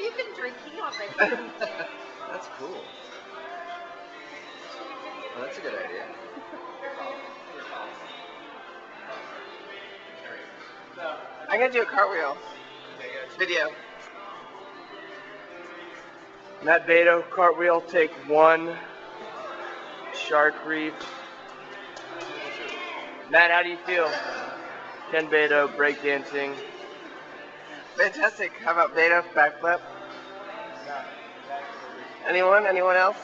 Maybe you can drink tea on vacation. That's cool. Oh, that's a good idea. I'm gonna do a cartwheel. Video. Matt Bado, cartwheel, take one. Shark reef. Matt, how do you feel? Ken Bado, breakdancing. Fantastic. How about Bado, backflip? Anyone? Anyone else?